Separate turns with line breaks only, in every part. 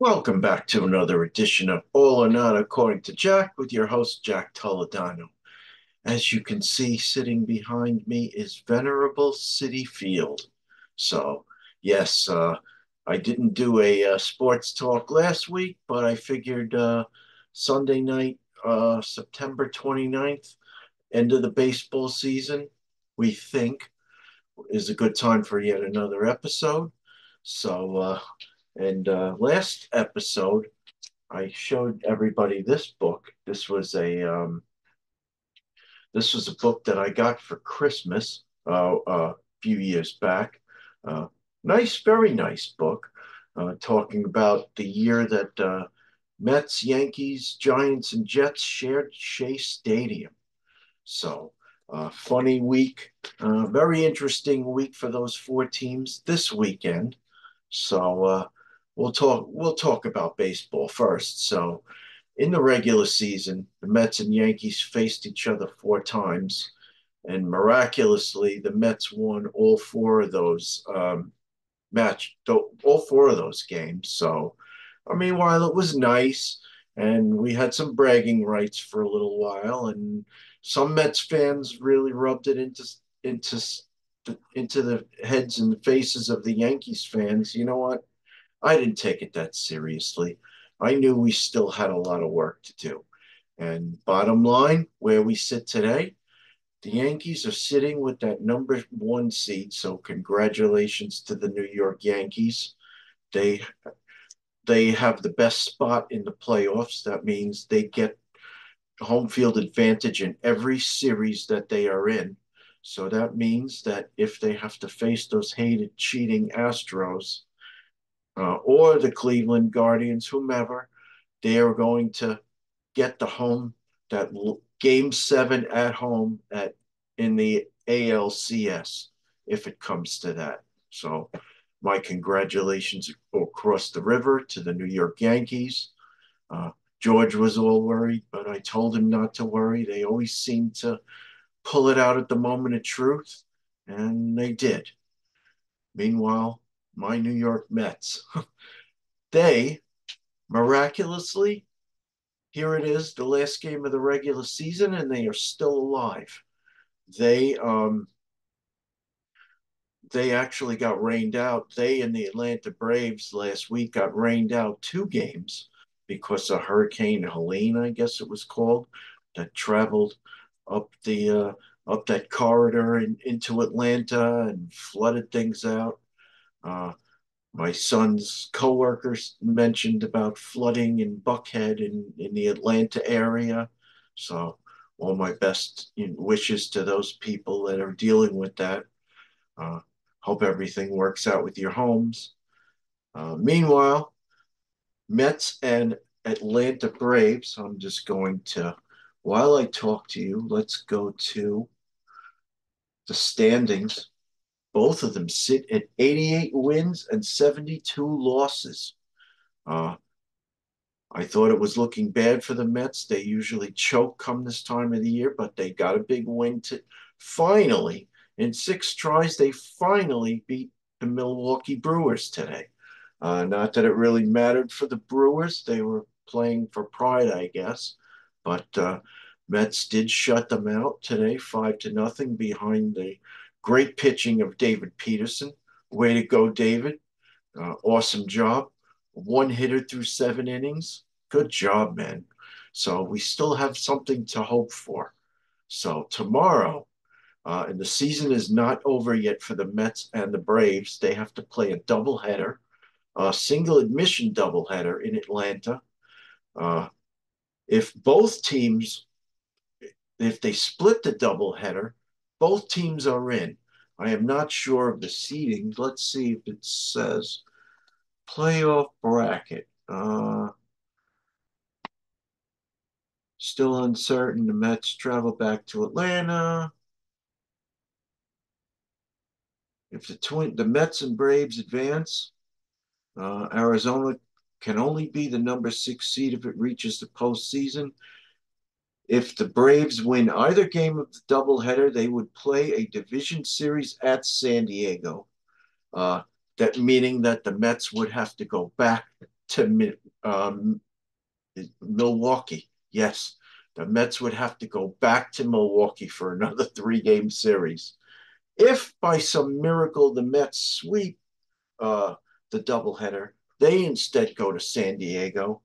Welcome back to another edition of All or Nada According to Jack with your host, Jack Toledano. As you can see, sitting behind me is Venerable Citi Field. So, yes, uh, I didn't do a uh, sports talk last week, but I figured uh, Sunday night, uh, September 29th, end of the baseball season, we think is a good time for yet another episode. So, uh, and uh, last episode, I showed everybody this book. This was a um, this was a book that I got for Christmas uh, a few years back. Uh, nice, very nice book, uh, talking about the year that uh, Mets, Yankees, Giants, and Jets shared Shea Stadium. So, uh, funny week, uh, very interesting week for those four teams this weekend. So, uh, we'll talk. We'll talk about baseball first. So, in the regular season, the Mets and Yankees faced each other four times, and miraculously, the Mets won all four of those um, match, all four of those games. So, I mean, while it was nice, and we had some bragging rights for a little while, and some Mets fans really rubbed it into into into the heads and faces of the Yankees fans. You know what? I didn't take it that seriously. I knew we still had a lot of work to do. And bottom line, where we sit today, the Yankees are sitting with that number one seed. So congratulations to the New York Yankees. They they have the best spot in the playoffs. That means they get home field advantage in every series that they are in. So that means that if they have to face those hated cheating Astros, uh, or the Cleveland Guardians, whomever, they are going to get the home that game seven at home at in the ALCS if it comes to that. So my congratulations across the river to the New York Yankees. Uh, George was all worried, but I told him not to worry. They always seem to pull it out at the moment of truth, and they did. Meanwhile, my New York Mets. they miraculously, here it is, the last game of the regular season, and they are still alive. They um they actually got rained out. They and the Atlanta Braves last week got rained out two games because of Hurricane Helene, I guess it was called, that traveled up the uh, up that corridor and into Atlanta and flooded things out. Uh, my son's coworkers mentioned about flooding in Buckhead in, in the Atlanta area. So all my best wishes to those people that are dealing with that. Uh, hope everything works out with your homes. Uh, meanwhile, Mets and Atlanta Braves, I'm just going to, while I talk to you, let's go to the standings both of them sit at 88 wins and 72 losses. Uh, I thought it was looking bad for the Mets. They usually choke come this time of the year, but they got a big win to finally, in six tries, they finally beat the Milwaukee Brewers today. Uh, not that it really mattered for the Brewers. They were playing for pride, I guess. But uh, Mets did shut them out today, five to nothing behind the Great pitching of David Peterson. Way to go, David. Uh, awesome job. One hitter through seven innings. Good job, man. So we still have something to hope for. So tomorrow, uh, and the season is not over yet for the Mets and the Braves. They have to play a doubleheader, a single admission doubleheader in Atlanta. Uh, if both teams, if they split the doubleheader, both teams are in. I am not sure of the seeding. Let's see if it says playoff bracket. Uh, still uncertain. The Mets travel back to Atlanta. If the twin, the Mets and Braves advance, uh, Arizona can only be the number six seed if it reaches the postseason. If the Braves win either game of the doubleheader, they would play a division series at San Diego. Uh, that meaning that the Mets would have to go back to um, Milwaukee. Yes, the Mets would have to go back to Milwaukee for another three game series. If by some miracle the Mets sweep uh, the doubleheader, they instead go to San Diego.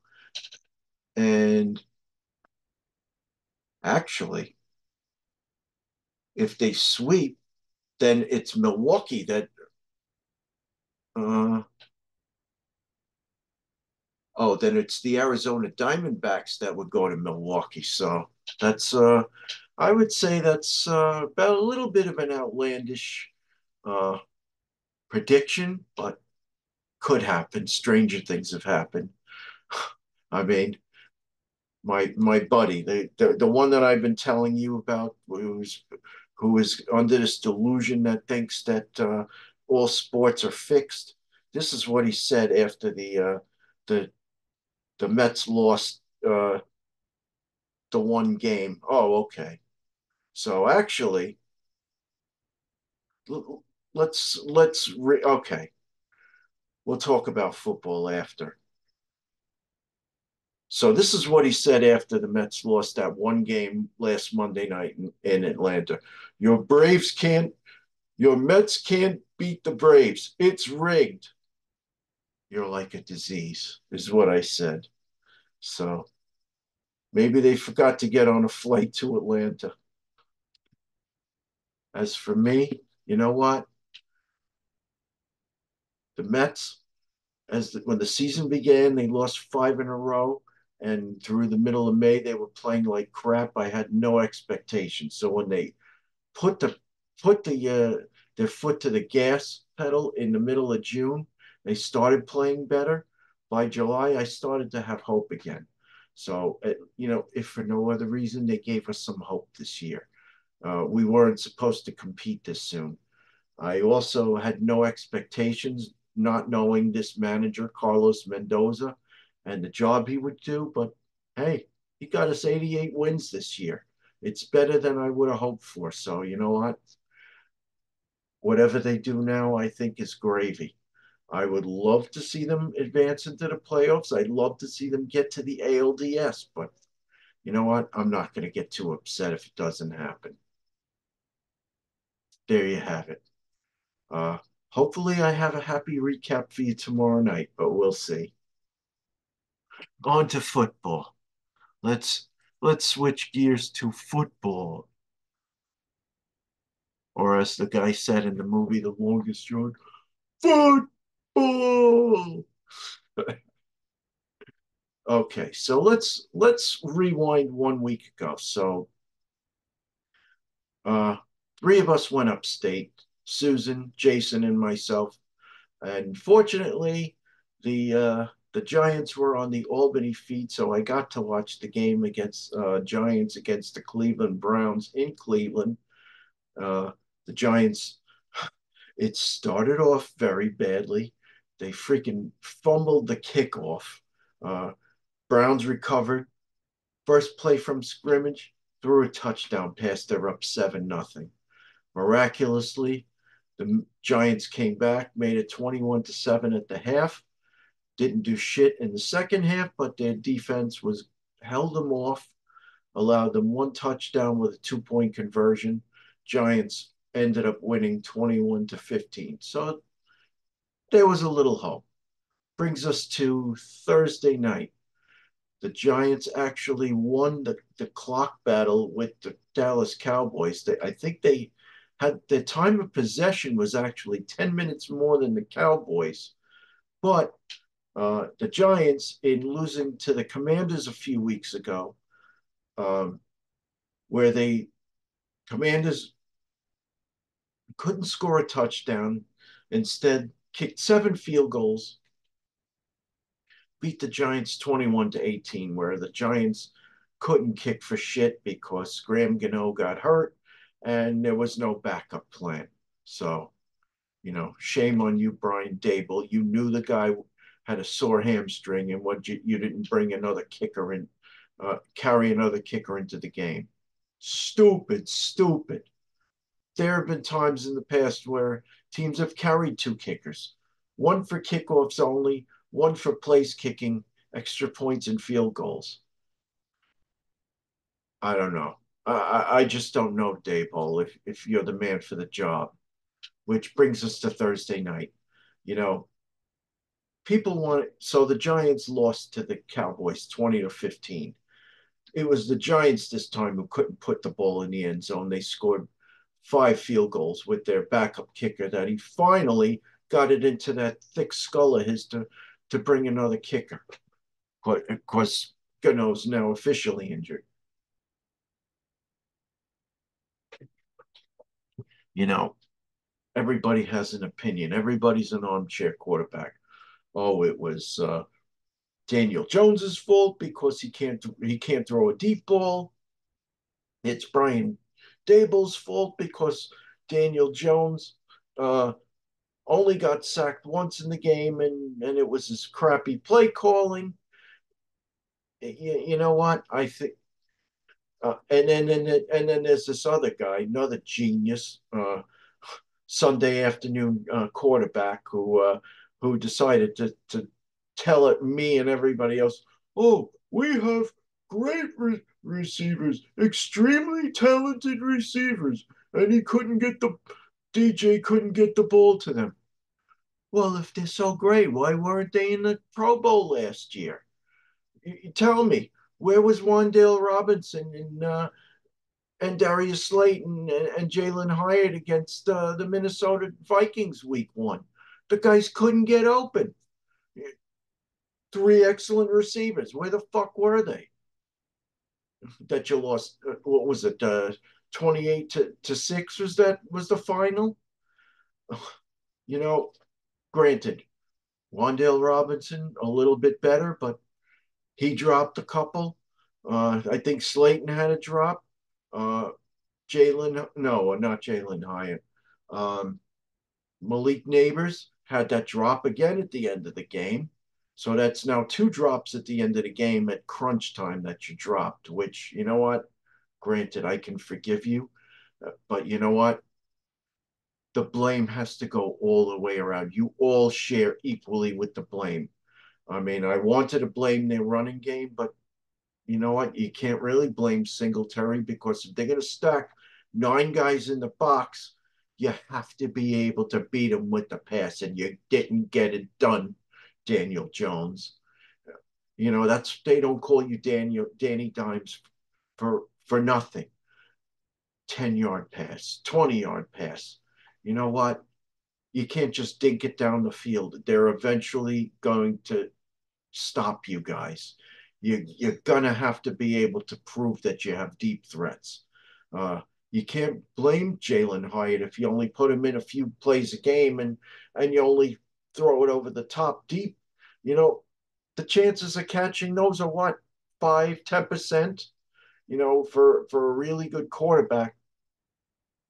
And actually, if they sweep, then it's Milwaukee that. Uh, oh, then it's the Arizona Diamondbacks that would go to Milwaukee. So that's, uh, I would say that's uh, about a little bit of an outlandish uh, prediction, but could happen. Stranger things have happened. I mean, my my buddy, the, the the one that I've been telling you about, who's who is under this delusion that thinks that uh, all sports are fixed. This is what he said after the uh, the the Mets lost uh, the one game. Oh, okay. So actually, let's let's re- okay. We'll talk about football after. So this is what he said after the Mets lost that one game last Monday night in, in Atlanta. Your Braves can't, your Mets can't beat the Braves. It's rigged. You're like a disease, is what I said. So maybe they forgot to get on a flight to Atlanta. As for me, you know what? The Mets, as the, when the season began, they lost five in a row and through the middle of May they were playing like crap. I had no expectations. So when they put the put the uh, their foot to the gas pedal in the middle of June, they started playing better. By July, I started to have hope again. So uh, you know, if for no other reason, they gave us some hope this year. Uh, we weren't supposed to compete this soon. I also had no expectations, not knowing this manager, Carlos Mendoza and the job he would do. But hey, he got us 88 wins this year. It's better than I would have hoped for. So, you know what? Whatever they do now, I think is gravy. I would love to see them advance into the playoffs. I'd love to see them get to the ALDS, but you know what? I'm not going to get too upset if it doesn't happen. There you have it. Uh, hopefully, I have a happy recap for you tomorrow night, but we'll see on to football. Let's let's switch gears to football. Or as the guy said in the movie The Longest Yard, football. okay, so let's let's rewind one week ago. So uh three of us went upstate, Susan, Jason, and myself. And fortunately, the uh the Giants were on the Albany feed, so I got to watch the game against uh, Giants against the Cleveland Browns in Cleveland. Uh, the Giants, it started off very badly. They freaking fumbled the kickoff. Uh, Browns recovered. First play from scrimmage, threw a touchdown pass. They're up 7 nothing. Miraculously, the Giants came back, made it 21 to 7 at the half didn't do shit in the second half, but their defense was held them off, allowed them one touchdown with a two point conversion. Giants ended up winning 21 to 15. So there was a little hope. Brings us to Thursday night. The Giants actually won the, the clock battle with the Dallas Cowboys. They, I think they had their time of possession was actually 10 minutes more than the Cowboys. But uh, the Giants, in losing to the Commanders a few weeks ago, um, where they Commanders couldn't score a touchdown, instead kicked seven field goals, beat the Giants 21 to 18, where the Giants couldn't kick for shit because Graham Gano got hurt and there was no backup plan. So, you know, shame on you, Brian Daboll. You knew the guy had a sore hamstring and what you, you didn't bring another kicker in, uh, carry another kicker into the game. Stupid, stupid. There have been times in the past where teams have carried two kickers, one for kickoffs only, one for place kicking, extra points, and field goals. I don't know. I, I just don't know, Daboll, if, if you're the man for the job. Which brings us to Thursday night. You know, people want so the Giants lost to the Cowboys 20 to 15. It was the Giants this time who couldn't put the ball in the end zone. They scored five field goals with their backup kicker that he finally got it into that thick skull of his to to bring another kicker. But Of course, Gano's now officially injured. You know, everybody has an opinion. Everybody's an armchair quarterback. Oh, it was uh, Daniel Jones's fault because he can't he can't throw a deep ball. It's Brian Daboll's fault because Daniel Jones uh, only got sacked once in the game and, and it was his crappy play calling. You, you know what? I think uh, and then and then and then there's this other guy, another genius, uh, Sunday afternoon uh, quarterback who uh, who decided to to tell it me and everybody else, oh, we have great re- receivers, extremely talented receivers, and he couldn't get the DJ couldn't get the ball to them. Well, if they're so great, why weren't they in the Pro Bowl last year? You, tell me, where was Wan'Dale Robinson and uh, and Darius Slayton and, and Jalin Hyatt against uh, the Minnesota Vikings week one? The guys couldn't get open. Three excellent receivers. Where the fuck were they? That you lost. Uh, what was it? Uh, Twenty-eight to, to six was that was the final. You know, granted, Wan'Dale Robinson a little bit better, but he dropped a couple. Uh, I think Slayton had a drop. Uh, Jalin, no, not Jalin Hyatt. Um, Malik Nabers had that drop again at the end of the game. So that's now two drops at the end of the game at crunch time that you dropped, which, you know what? Granted, I can forgive you. But you know what? The blame has to go all the way around. You all share equally with the blame. I mean, I wanted to blame their running game, but you know what? You can't really blame Singletary because if they're going to stack nine guys in the box, you have to be able to beat them with the pass, and you didn't get it done, Daniel Jones. You know that's they don't call you Daniel Danny Dimes for for nothing. Ten yard pass, twenty yard pass. You know what? You can't just dink it down the field. They're eventually going to stop you guys. You, you're to have to be able to prove that you have deep threats. Uh, you can't blame Jalin Hyatt if you only put him in a few plays a game and, and you only throw it over the top deep. You know, the chances of catching those are what, five, 10%? You know, for, for a really good quarterback,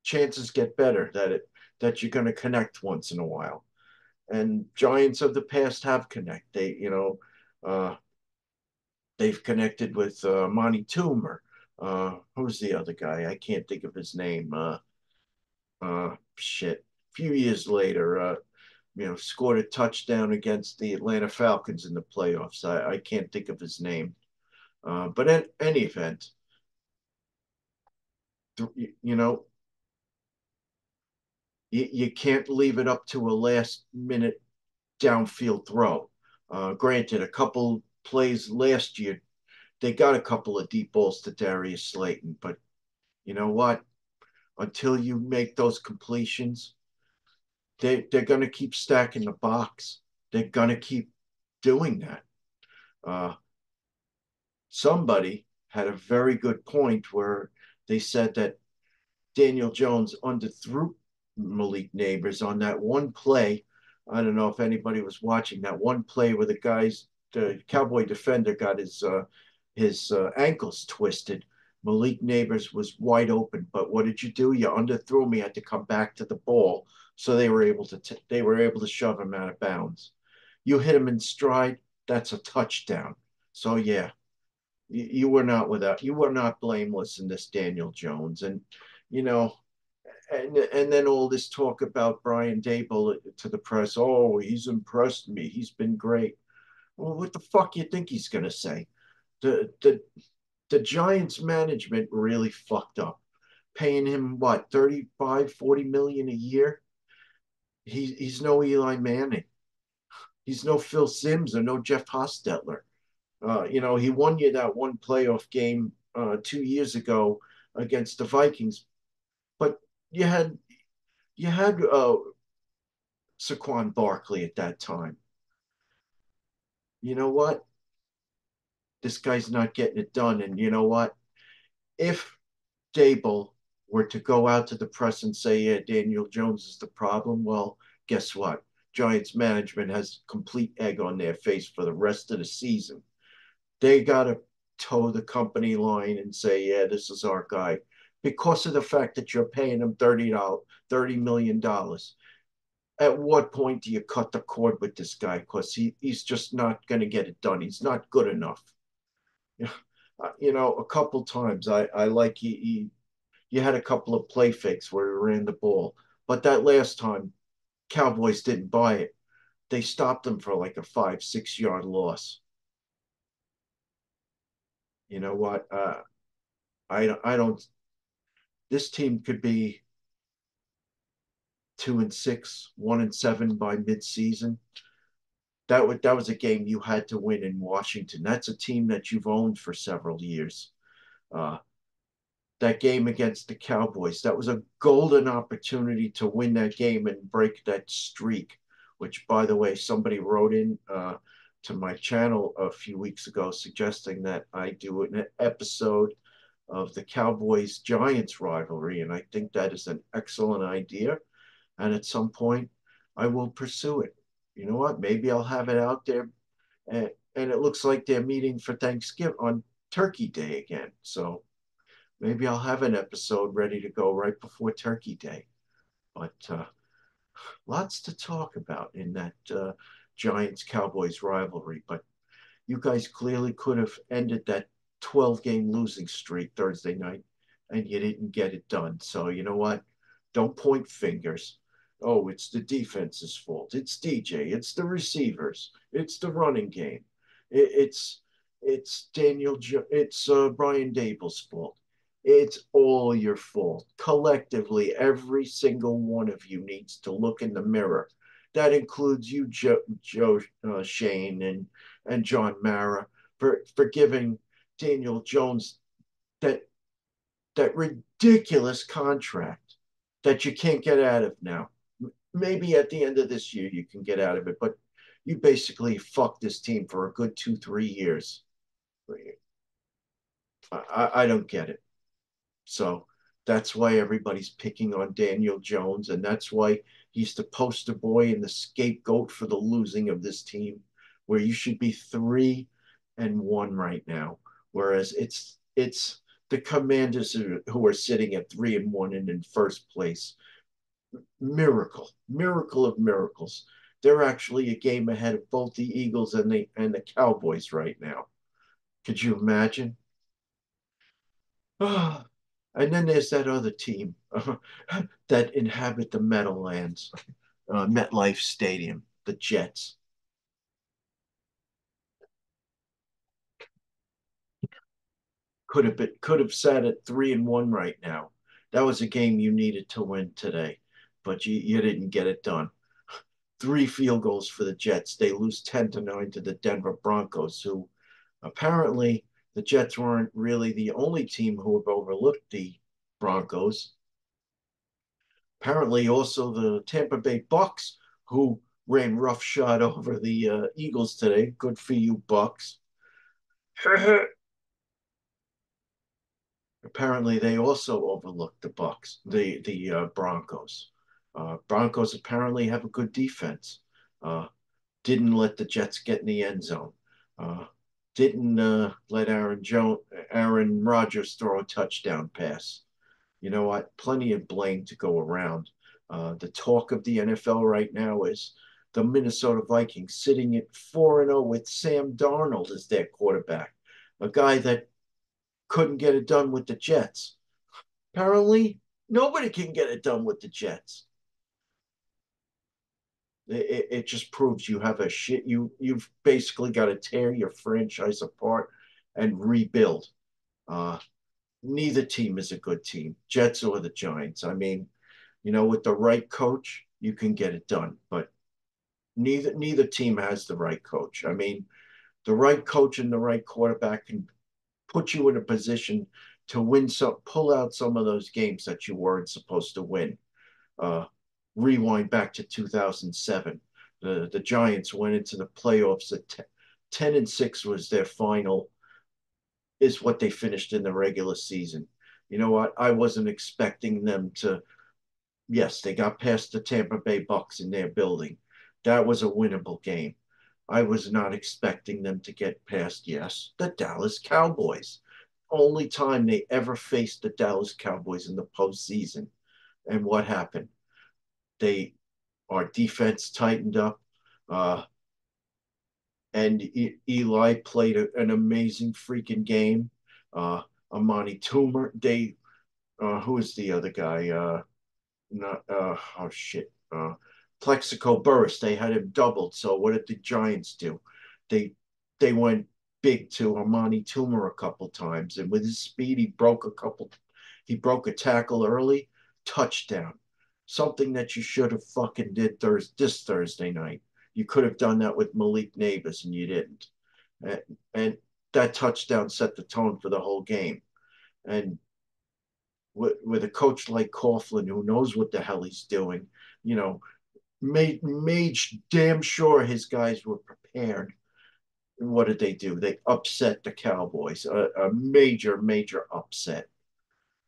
chances get better that it that you're going to connect once in a while. And Giants of the past have connect. They, you know, uh, they've connected with uh, Monty Toomer. Uh, who's the other guy? I can't think of his name. Uh, uh, shit. A few years later, uh, you know, scored a touchdown against the Atlanta Falcons in the playoffs. I, I can't think of his name. Uh, but in any event, you know, you, you can't leave it up to a last minute downfield throw. Uh, granted, a couple plays last year, they got a couple of deep balls to Darius Slayton, but you know what? Until you make those completions, they they're going to keep stacking the box. They're going to keep doing that. Uh, somebody had a very good point where they said that Daniel Jones underthrew Malik Nabers on that one play. I don't know if anybody was watching that one play where the guys, the Cowboy defender got his uh, his uh, ankles twisted. Malik Nabers was wide open, but what did you do? You underthrew me. Had to come back to the ball, so they were able to they were able to shove him out of bounds. You hit him in stride. That's a touchdown. So yeah, you, you were not without you were not blameless in this Daniel Jones, and you know and and then all this talk about Brian Daboll to the press. Oh, he's impressed me. He's been great. Well, what the fuck you think he's gonna say? The the the Giants management really fucked up, paying him what 35, 40 million a year. He, he's no Eli Manning. He's no Phil Simms or no Jeff Hostetler. Uh, you know, he won you that one playoff game uh, two years ago against the Vikings, but you had you had uh, Saquon Barkley at that time. You know what? This guy's not getting it done. And you know what? If Daboll were to go out to the press and say, yeah, Daniel Jones is the problem, well, guess what? Giants management has complete egg on their face for the rest of the season. They got to toe the company line and say, yeah, this is our guy because of the fact that you're paying him $30, $30 million. At what point do you cut the cord with this guy? Because he, he's just not going to get it done. He's not good enough. You know, a couple times I, I like he, he, you had a couple of play fakes where he ran the ball. But that last time, Cowboys didn't buy it. They stopped him for like a five, six yard loss. You know what? Uh, I, I don't this team could be two and six, one and seven by midseason. That would that was a game you had to win in Washington. That's a team that you've owned for several years. Uh, that game against the Cowboys, that was a golden opportunity to win that game and break that streak. Which, by the way, somebody wrote in uh, to my channel a few weeks ago suggesting that I do an episode of the Cowboys Giants rivalry. And I think that is an excellent idea. And at some point, I will pursue it. You know what? Maybe I'll have it out there. And, and it looks like they're meeting for Thanksgiving on Turkey Day again. So maybe I'll have an episode ready to go right before Turkey Day. But uh, lots to talk about in that uh, Giants Cowboys rivalry. But you guys clearly could have ended that 12 game losing streak Thursday night and you didn't get it done. So, you know what? Don't point fingers. Oh, it's the defense's fault. It's DJ. It's the receivers. It's the running game. It, it's it's Daniel. It's uh, Brian Daboll's fault. It's all your fault. Collectively, every single one of you needs to look in the mirror. That includes you, Joe, uh, Schoen, and and John Mara for for giving Daniel Jones that that ridiculous contract that you can't get out of now. Maybe at the end of this year you can get out of it, but you basically fucked this team for a good two, three years. I, I don't get it. So that's why everybody's picking on Daniel Jones, and that's why he's the poster boy and the scapegoat for the losing of this team, where you should be three and one right now whereas it's it's the commanders who are sitting at three and one and in first place. Miracle, miracle of miracles. They're actually a game ahead of both the Eagles and the and the Cowboys right now. Could you imagine? Oh, and then there's that other team that inhabit the Meadowlands, uh, MetLife Stadium, the Jets. could have been could have sat at three and one right now. That was a game you needed to win today, but you, you didn't get it done. Three field goals for the Jets. They lose 10 to 9 to the Denver Broncos, who apparently the Jets weren't really the only team who have overlooked the Broncos. Apparently, also the Tampa Bay Bucks, who ran roughshod over the uh, Eagles today. Good for you, Bucks. apparently they also overlooked the Bucks, the the uh, Broncos. Uh, Broncos apparently have a good defense. Uh, didn't let the Jets get in the end zone. Uh, didn't uh, let Aaron Jones, Aaron Rodgers throw a touchdown pass. You know what? Plenty of blame to go around. Uh, the talk of the NFL right now is the Minnesota Vikings sitting at 4 0 with Sam Darnold as their quarterback, a guy that couldn't get it done with the Jets. Apparently, nobody can get it done with the Jets. It, it just proves you have a shit. You you've basically got to tear your franchise apart and rebuild. Uh, neither team is a good team, Jets or the Giants. I mean, you know, with the right coach, you can get it done. But neither neither team has the right coach. I mean, the right coach and the right quarterback can put you in a position to win some, pull out some of those games that you weren't supposed to win. Uh, rewind back to 2007. The, the Giants went into the playoffs at 10, 10 and 6 was their final, is what they finished in the regular season. You know what? I wasn't expecting them to. Yes, they got past the Tampa Bay Bucks in their building. That was a winnable game. I was not expecting them to get past, yes, the Dallas Cowboys. Only time they ever faced the Dallas Cowboys in the postseason. And what happened? They our defense tightened up. Uh, and e- Eli played a, an amazing freaking game. Uh, Amani Toomer, they, uh, who is the other guy? Uh, not, uh, oh shit. Uh, Plaxico Burress, they had him doubled. So what did the Giants do? They, they went big to Amani Toomer a couple times, and with his speed, he broke a couple. He broke a tackle early, touchdown something that you should have fucking did Thursday, this Thursday night. You could have done that with Malik Nabers and you didn't. And, and that touchdown set the tone for the whole game. And with, with a coach like Coughlin who knows what the hell he's doing, you know, made made damn sure his guys were prepared. What did they do? They upset the Cowboys, a, a major, major upset.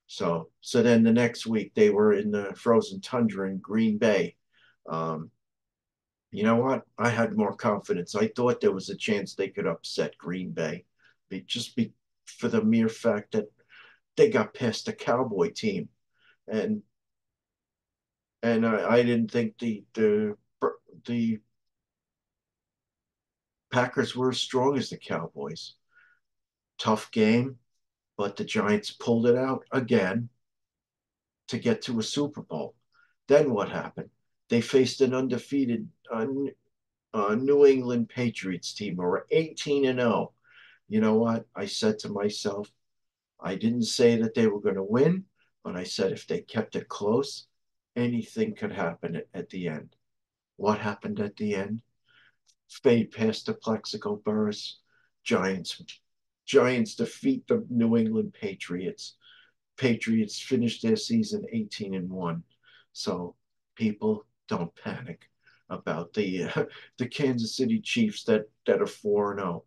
So so then the next week they were in the frozen tundra in Green Bay. Um, you know what? I had more confidence. I thought there was a chance they could upset Green Bay, be, just be for the mere fact that they got past the Cowboy team, and and I, I didn't think the the the Packers were as strong as the Cowboys. Tough game but the Giants pulled it out again to get to a Super Bowl. Then what happened? They faced an undefeated uh, uh, New England Patriots team who were 18 and 0. You know what? I said to myself, I didn't say that they were going to win, but I said if they kept it close, anything could happen at, at the end. What happened at the end? Fade past the Plaxico Burress. Giants Giants defeat the New England Patriots. Patriots finished their season 18 and 1. So people don't panic about the uh, the Kansas City Chiefs that that are 4 and 0.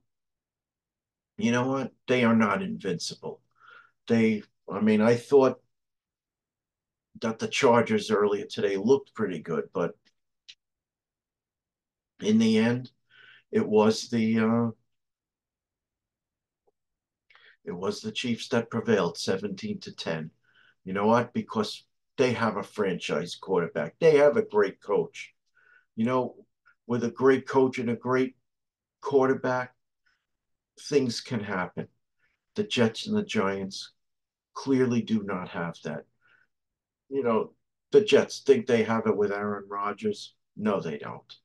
You know what? They are not invincible. They I mean, I thought that the Chargers earlier today looked pretty good, but in the end, it was the uh, it was the Chiefs that prevailed 17 to 10. You know what? Because they have a franchise quarterback. They have a great coach. You know, with a great coach and a great quarterback, things can happen. The Jets and the Giants clearly do not have that. You know, the Jets think they have it with Aaron Rodgers. No, they don't.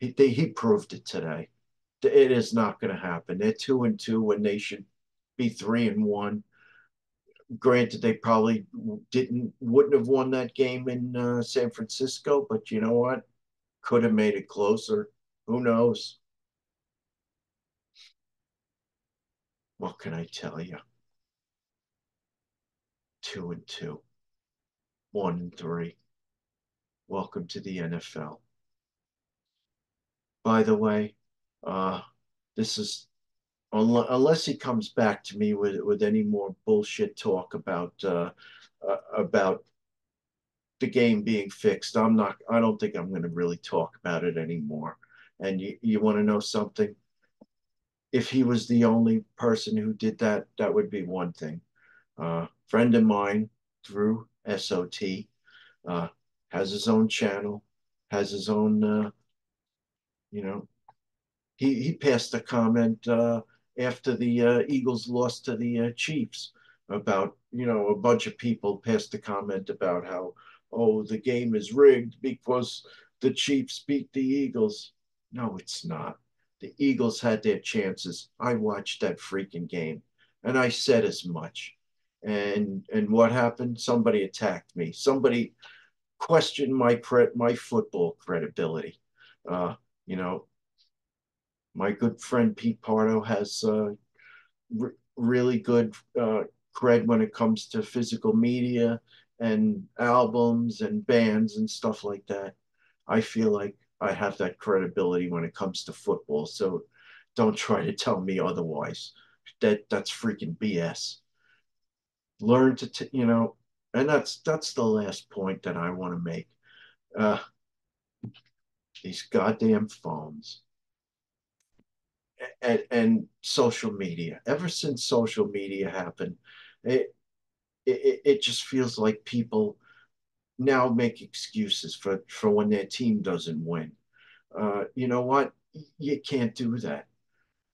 He, they, he proved it today it is not going to happen. They're two and two when they should be three and one. Granted, they probably didn't wouldn't have won that game in uh, San Francisco, but you know what? Could have made it closer. Who knows? What can I tell you? Two and two, one and three. Welcome to the NFL. By the way, uh, this is unless he comes back to me with with any more bullshit talk about uh, uh, about the game being fixed. I'm not. I don't think I'm going to really talk about it anymore. And you, you want to know something? If he was the only person who did that, that would be one thing. Uh, friend of mine, Drew SOT, uh, has his own channel, has his own, uh, you know, he he passed a comment uh, after the uh, Eagles lost to the uh, Chiefs about you know a bunch of people passed a comment about how oh the game is rigged because the Chiefs beat the Eagles. No, it's not. The Eagles had their chances. I watched that freaking game and I said as much. And and what happened? Somebody attacked me. Somebody questioned my cred my football credibility. Uh, you know, my good friend Pete Pardo has uh, re- really good uh, cred when it comes to physical media and albums and bands and stuff like that. I feel like I have that credibility when it comes to football. So don't try to tell me otherwise. That that's freaking BS. Learn to, you know, and that's that's the last point that I want to make. Uh, these goddamn phones and, and social media. Ever since social media happened, it, it it just feels like people now make excuses for for when their team doesn't win. Uh, you know what? You can't do that.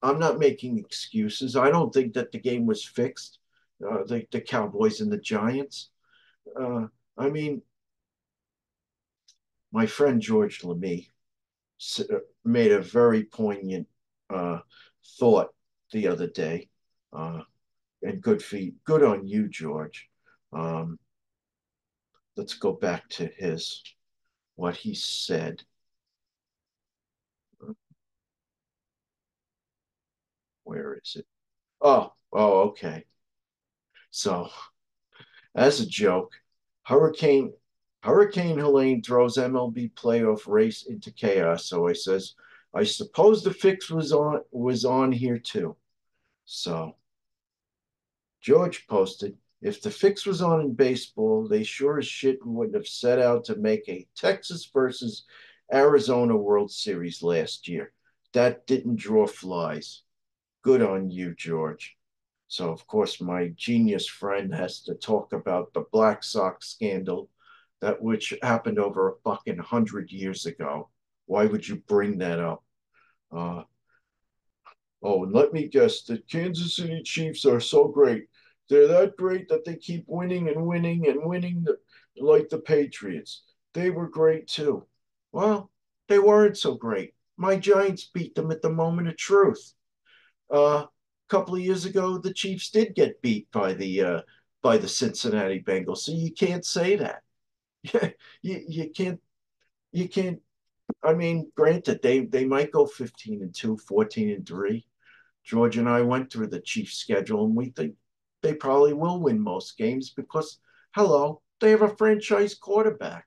I'm not making excuses. I don't think that the game was fixed. Uh, the the Cowboys and the Giants. Uh, I mean, my friend George Lamy uh, made a very poignant uh, thought the other day, uh, and good for you, good on you, George. Um, let's go back to his what he said. Where is it? Oh, oh, okay. So, as a joke, Hurricane Hurricane Helene throws MLB playoff race into chaos. So he says, I suppose the fix was on was on here too. So George posted, if the fix was on in baseball, they sure as shit wouldn't have set out to make a Texas versus Arizona World Series last year. That didn't draw flies. Good on you, George. So, of course, my genius friend has to talk about the Black Sox scandal, that which happened over a fucking hundred years ago. Why would you bring that up? Uh, oh, and let me guess, the Kansas City Chiefs are so great. They're that great that they keep winning and winning and winning the, like the Patriots. They were great too. Well, they weren't so great. My Giants beat them at the moment of truth. Uh, a couple of years ago, the Chiefs did get beat by the uh, by the Cincinnati Bengals, so you can't say that. you, you can't you can't I mean, granted, they they might go 15 and 2, 14 and 3. George and I went through the Chiefs schedule and we think they probably will win most games because, hello, they have a franchise quarterback.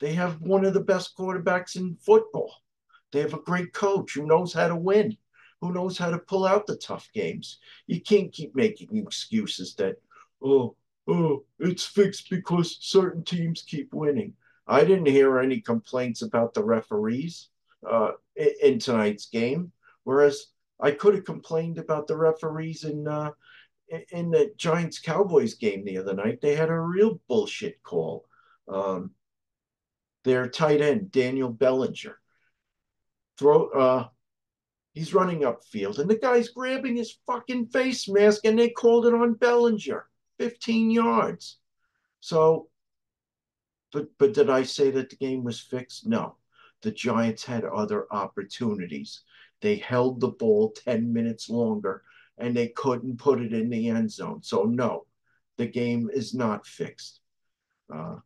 They have one of the best quarterbacks in football. They have a great coach who knows how to win, who knows how to pull out the tough games. You can't keep making excuses that, oh, oh, it's fixed because certain teams keep winning. I didn't hear any complaints about the referees uh, in tonight's game, whereas I could have complained about the referees in uh, in the Giants Cowboys game the other night, they had a real bullshit call. Um, their tight end Daniel Bellinger throw uh, he's running upfield and the guy's grabbing his fucking face mask and they called it on Bellinger, 15 yards. So, but but did I say that the game was fixed? No. The Giants had other opportunities. They held the ball 10 minutes longer and they couldn't put it in the end zone. So, no, the game is not fixed. Uh,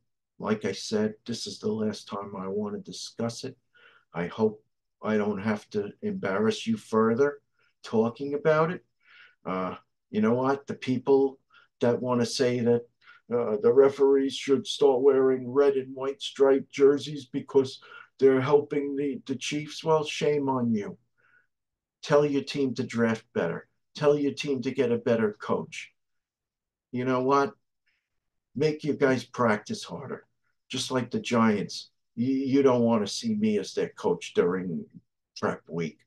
like I said, this is the last time I want to discuss it. I hope I don't have to embarrass you further talking about it. Uh, you know what? The people that want to say that uh, the referees should start wearing red and white striped jerseys because they're helping the, the Chiefs, well, shame on you. Tell your team to draft better tell your team to get a better coach. You know what? Make your guys practice harder, just like the Giants. You, you don't want to see me as their coach during prep week.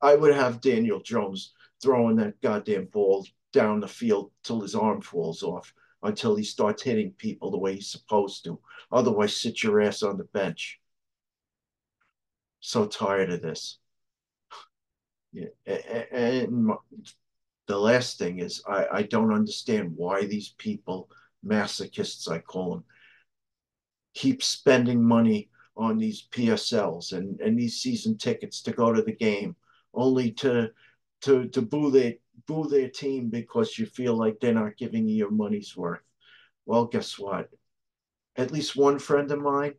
I would have Daniel Jones throwing that goddamn ball down the field till his arm falls off until he starts hitting people the way he's supposed to. Otherwise, sit your ass on the bench. So tired of this. Yeah, and the last thing is I, I don't understand why these people, masochists I call them, keep spending money on these PSLs and, and these season tickets to go to the game, only to to to boo their boo their team because you feel like they're not giving you your money's worth. Well, guess what? At least one friend of mine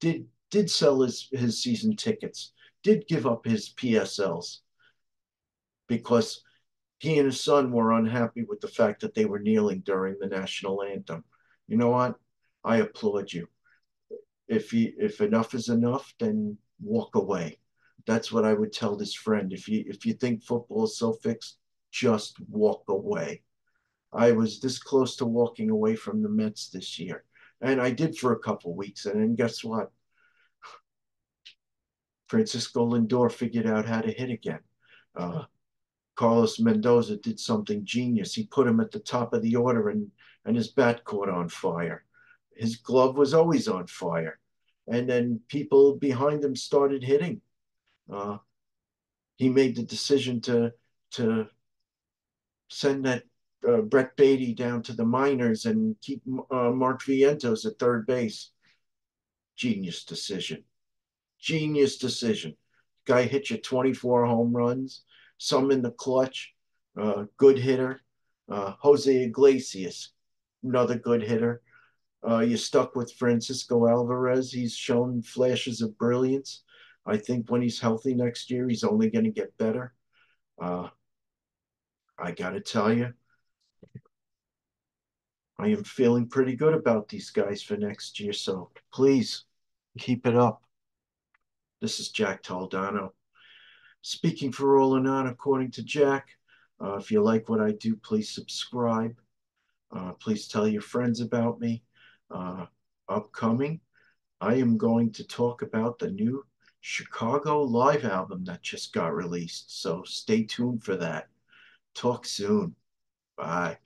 did did sell his, his season tickets, did give up his PSLs because he and his son were unhappy with the fact that they were kneeling during the national anthem. You know what? I applaud you. If he, if enough is enough, then walk away. That's what I would tell this friend. If you if you think football is so fixed, just walk away. I was this close to walking away from the Mets this year, and I did for a couple weeks. And then guess what? Francisco Lindor figured out how to hit again. Uh, Carlos Mendoza did something genius. He put him at the top of the order and, and his bat caught on fire. His glove was always on fire. And then people behind him started hitting. Uh, he made the decision to, to send that uh, Brett Baty down to the minors and keep uh, Mark Vientos at third base. Genius decision. Genius decision. Guy hit you 24 home runs some in the clutch. Uh, good hitter. Uh, Jose Iglesias, another good hitter. Uh, you're stuck with Francisco Alvarez. He's shown flashes of brilliance. I think when he's healthy next year, he's only going to get better. Uh, I got to tell you, I am feeling pretty good about these guys for next year. So please keep it up. This is Jack Toledano speaking for All or Nada according to Jack. Uh, if you like what I do, please subscribe. Uh, please tell your friends about me. Uh, upcoming, I am going to talk about the new Chicago live album that just got released. So stay tuned for that. Talk soon. Bye.